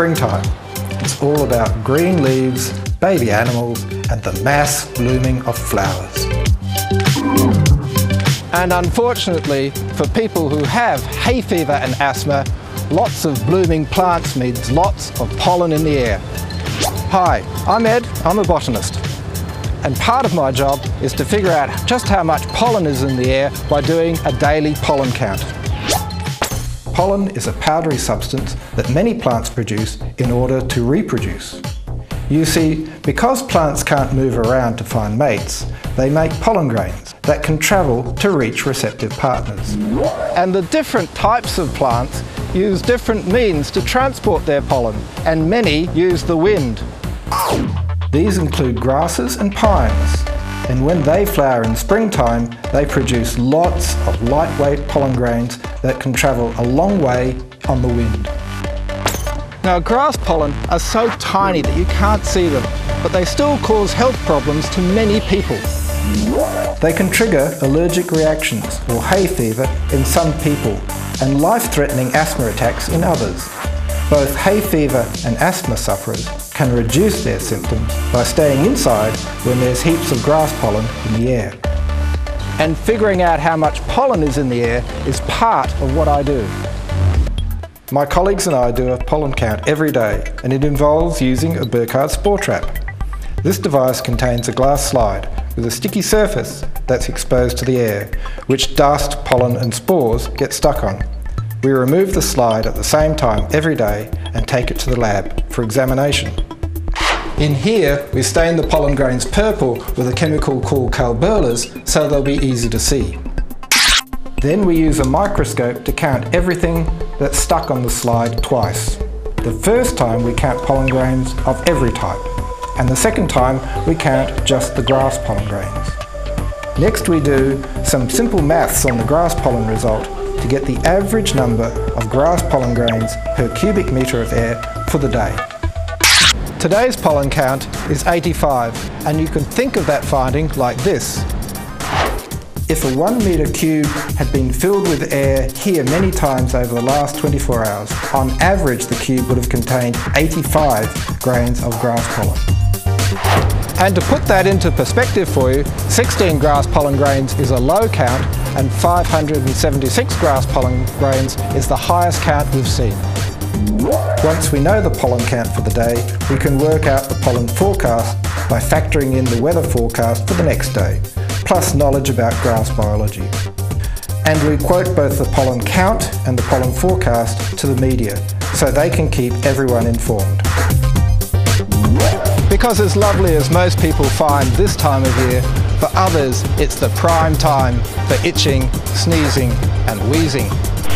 springtime. It's all about green leaves, baby animals and the mass blooming of flowers. And unfortunately, for people who have hay fever and asthma, lots of blooming plants means lots of pollen in the air. Hi, I'm Ed, I'm a botanist. And part of my job is to figure out just how much pollen is in the air by doing a daily pollen count. Pollen is a powdery substance that many plants produce in order to reproduce. You see, because plants can't move around to find mates, they make pollen grains that can travel to reach receptive partners. And the different types of plants use different means to transport their pollen, and many use the wind. These include grasses and pines, and when they flower in springtime, they produce lots of lightweight pollen grains that can travel a long way on the wind. Now grass pollen are so tiny that you can't see them, but they still cause health problems to many people. They can trigger allergic reactions or hay fever in some people and life-threatening asthma attacks in others. Both hay fever and asthma sufferers can reduce their symptoms by staying inside when there's heaps of grass pollen in the air. And figuring out how much pollen is in the air is part of what I do. My colleagues and I do a pollen count every day and it involves using a Burkard spore trap. This device contains a glass slide with a sticky surface that's exposed to the air, which dust, pollen and spores get stuck on. We remove the slide at the same time every day and take it to the lab for examination. In here, we stain the pollen grains purple with a chemical called Calberla's so they'll be easy to see. Then we use a microscope to count everything that's stuck on the slide twice. The first time we count pollen grains of every type, and the second time we count just the grass pollen grains. Next we do some simple maths on the grass pollen result to get the average number of grass pollen grains per cubic metre of air for the day. Today's pollen count is 85 and you can think of that finding like this. If a 1 metre cube had been filled with air here many times over the last 24 hours, on average the cube would have contained 85 grains of grass pollen. And to put that into perspective for you, 16 grass pollen grains is a low count and 576 grass pollen grains is the highest count we've seen. Once we know the pollen count for the day, we can work out the pollen forecast by factoring in the weather forecast for the next day plus knowledge about grass biology. And we quote both the pollen count and the pollen forecast to the media so they can keep everyone informed. Because as lovely as most people find this time of year, for others it's the prime time for itching, sneezing and wheezing.